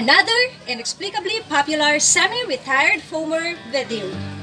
Another inexplicably popular semi-retired foamer video.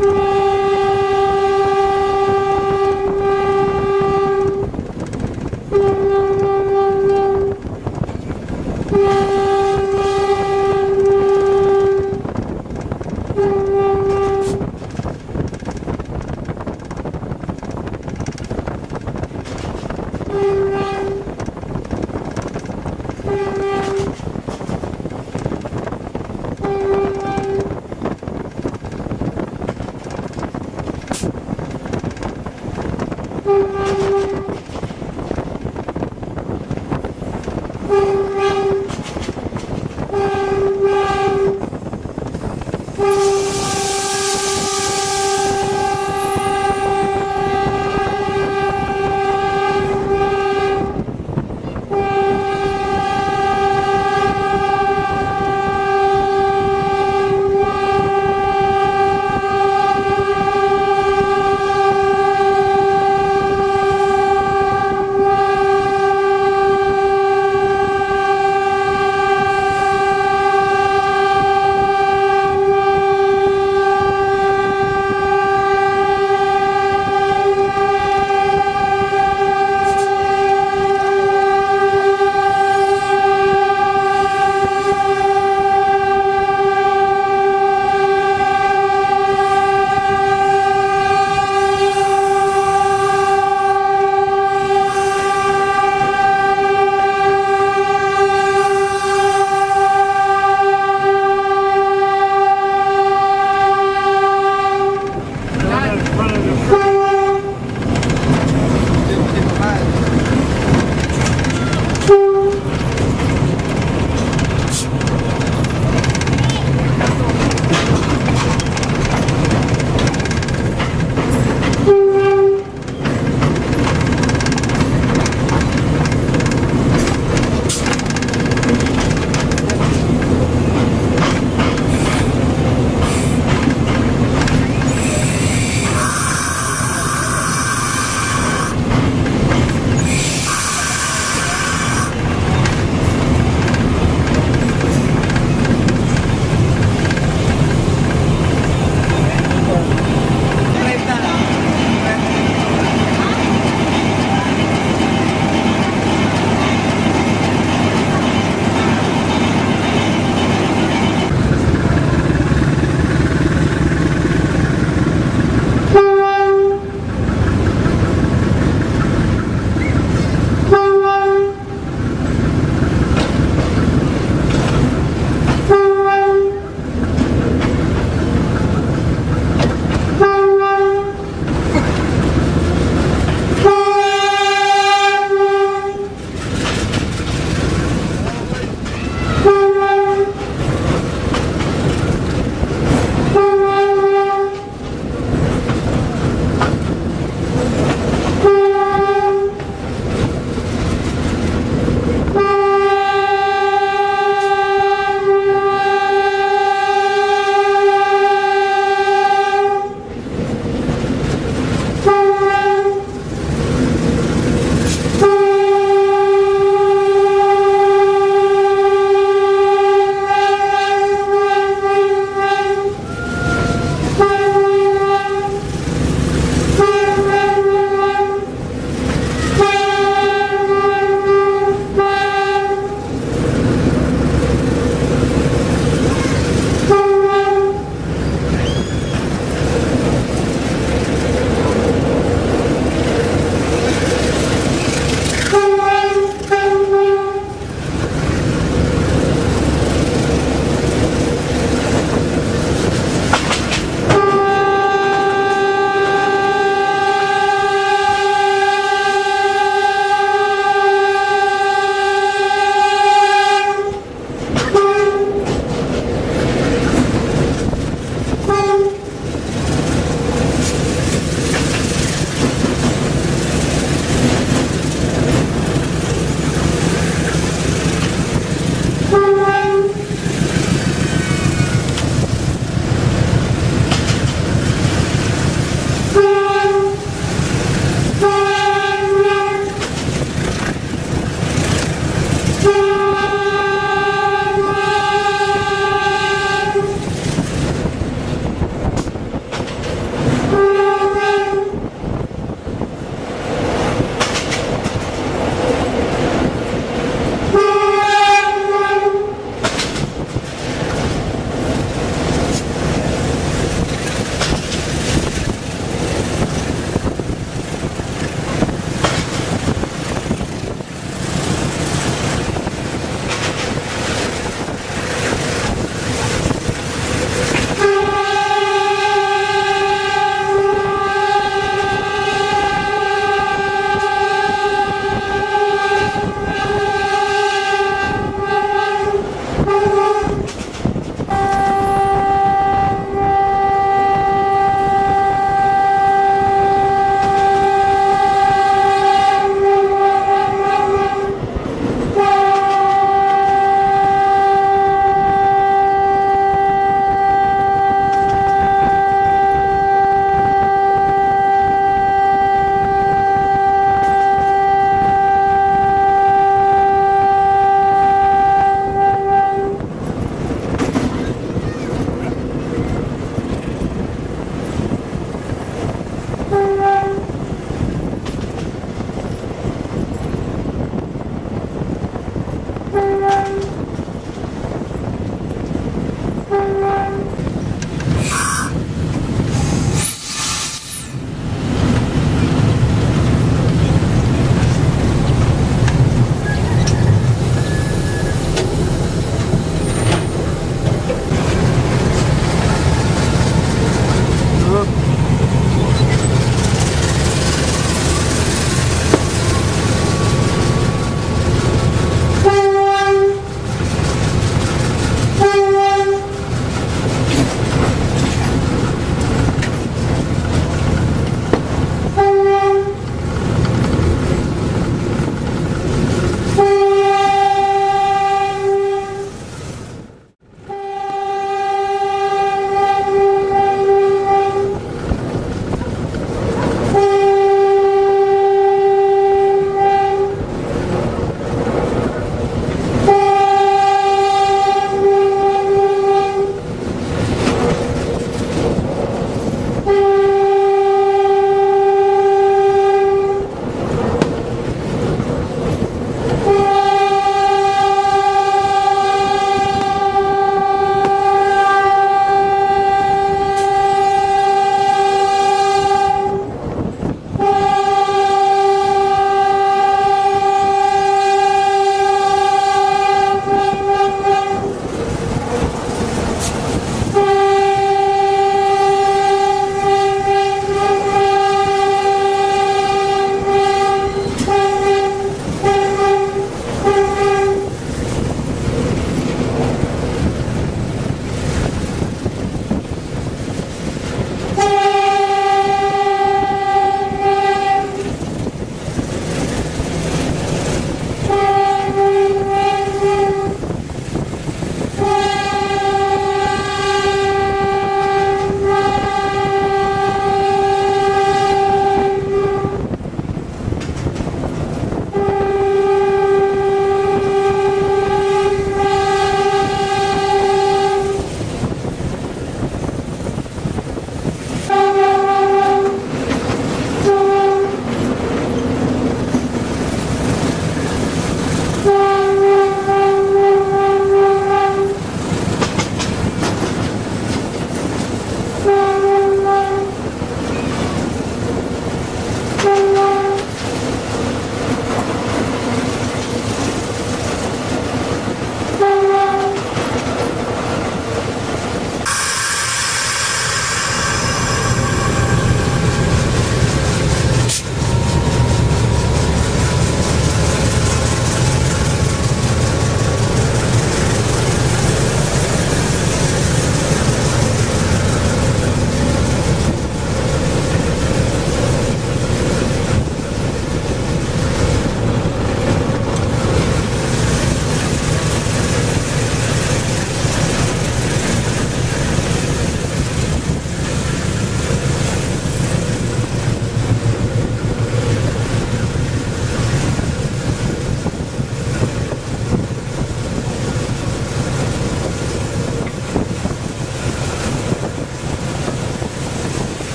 you.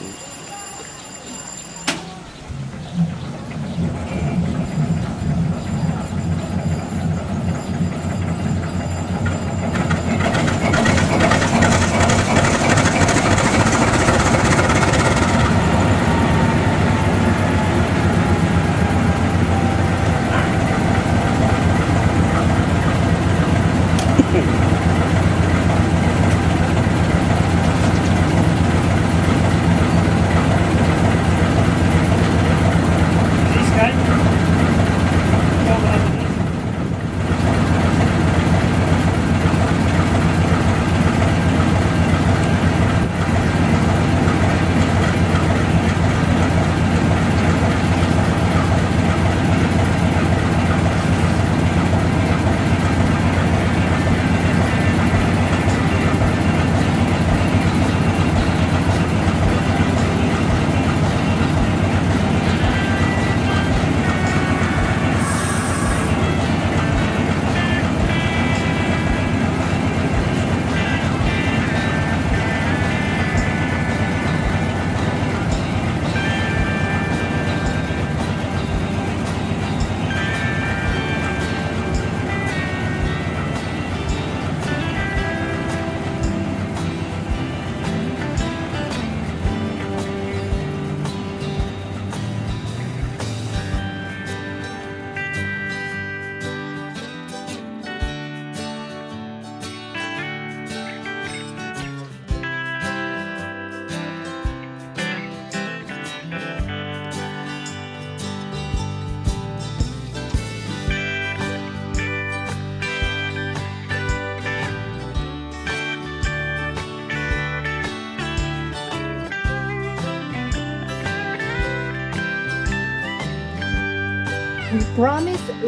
We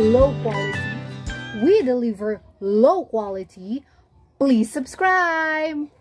low quality. We deliver low quality. Please subscribe.